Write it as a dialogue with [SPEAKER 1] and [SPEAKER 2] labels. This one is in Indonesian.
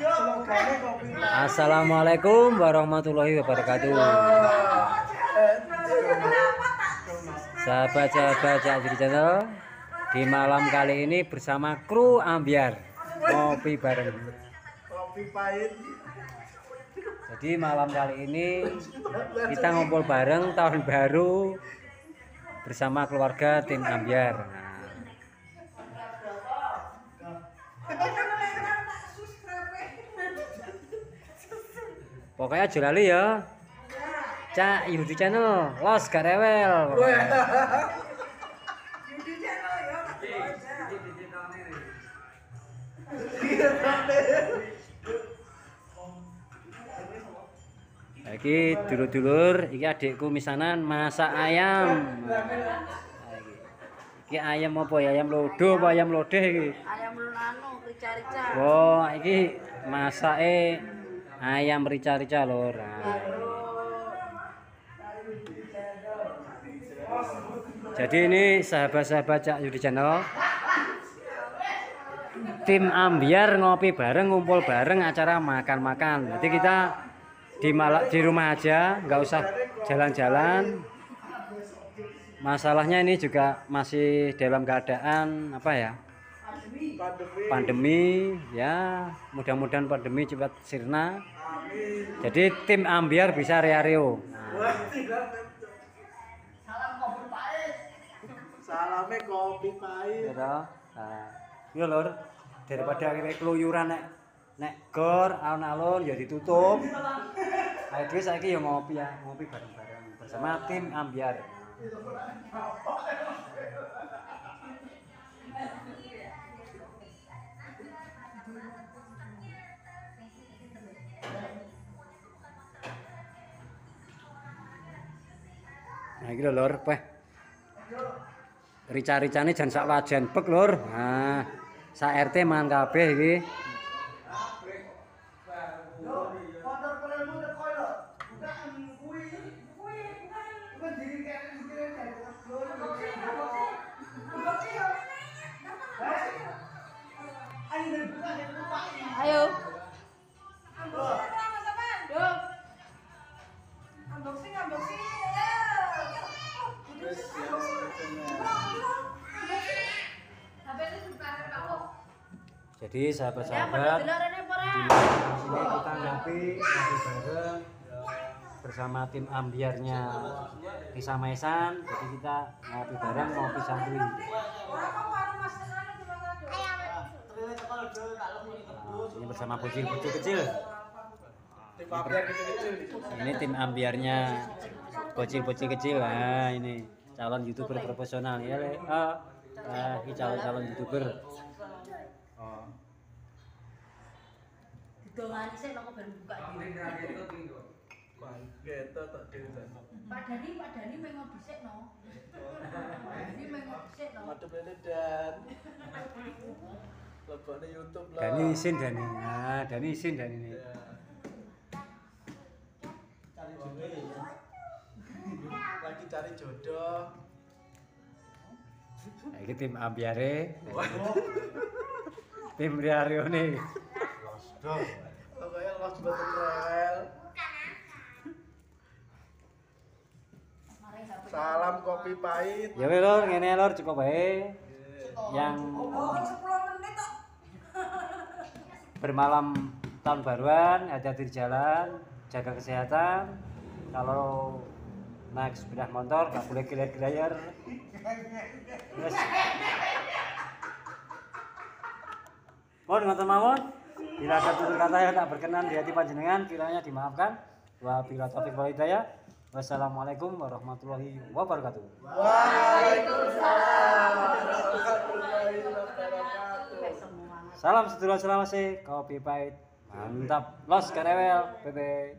[SPEAKER 1] Kopi.
[SPEAKER 2] Assalamualaikum warahmatullahi wabarakatuh. Sahabat-sahabat Cak Juri Channel di malam kali ini bersama kru Ambiar ngopi bareng.
[SPEAKER 1] Kopi pahit.
[SPEAKER 2] Jadi malam kali ini kita ngumpul bareng tahun baru bersama keluarga tim Ambiar. Pokoknya jolali ya. Cak Yudi Channel, los gak rewel. Iki dulur-dulur, iki adikku misanan masak ayam. Iki. Ayam apa ya? Ayam lodo apa ayam lodeh iki?
[SPEAKER 3] ayam lunano rica-rica
[SPEAKER 2] Oh, iki masake ayam rica-rica. Nah. Jadi ini sahabat-sahabat Cak Yudi Channel. Tim Ambiar ngopi bareng, ngumpul bareng acara makan-makan. Jadi kita di malak di rumah aja, nggak usah jalan-jalan. Masalahnya ini juga masih dalam keadaan apa ya?
[SPEAKER 1] Pandemi.
[SPEAKER 2] Pandemi ya, mudah-mudahan pandemi cepat sirna.
[SPEAKER 1] Amin.
[SPEAKER 2] Jadi tim Ambiar bisa
[SPEAKER 1] tidak. Salame kopi pahit.
[SPEAKER 2] Ya toh? Nah, yo lur, daripada kita keluyuran nek nek gor alun-alun ya ditutup. Ayo dhewe saiki ya ngopi ya, ngopi bareng-bareng bersama tim Ambiar. Nah, iki lho peh. Rica-ricane jan sak wajan bek lur. Nah, sak RT mangan kabeh iki.
[SPEAKER 3] ayo
[SPEAKER 2] Jadi
[SPEAKER 3] ya
[SPEAKER 2] sahabat-sahabat
[SPEAKER 3] pora
[SPEAKER 2] di sini kita ngopi ngopi bareng bersama tim ambiarnya Desa Maisan. Jadi kita ngopi bareng ngopi santuy. Nah, ini bersama bocil-bocil kecil. Ini tim ambiarnya bocil-bocil kecil. Nah, ini calon youtuber profesional ya, Le. Ah, ini calon-calon youtuber.
[SPEAKER 3] Didongani sik nang baru buka
[SPEAKER 1] Wah, gitu tak dhewe.
[SPEAKER 3] Pak Dani Pak Dani mengo dhisik no Pak Dani mengo dhisik no
[SPEAKER 1] Madep ini dan lebane YouTube lah.
[SPEAKER 2] Dani isin Dani. Nah, Dani isin Dani ini.
[SPEAKER 1] Cari jodoh. Lagi cari jodoh.
[SPEAKER 2] Ini tim ambiare. tim Riario
[SPEAKER 1] Pokoknya los betul rewel. Salam kopi pahit.
[SPEAKER 2] Ya weh lor, ngene lor cukup bae. Yang bermalam tahun baruan, hati-hati di jalan, jaga kesehatan. Kalau naik sepeda motor nggak boleh gelayar-gelayar. Terus Mohon ngoten mawon. Bila ada tutur kata yang tak berkenan di hati panjenengan, kiranya dimaafkan. Wa bila taufiq wal hidayah. Wassalamualaikum warahmatullahi wabarakatuh.
[SPEAKER 1] Waalaikumsalam salam wabarakatuh.
[SPEAKER 2] Salam sedulur selawase, kopi pahit. Mantap. Los karewel, bebe.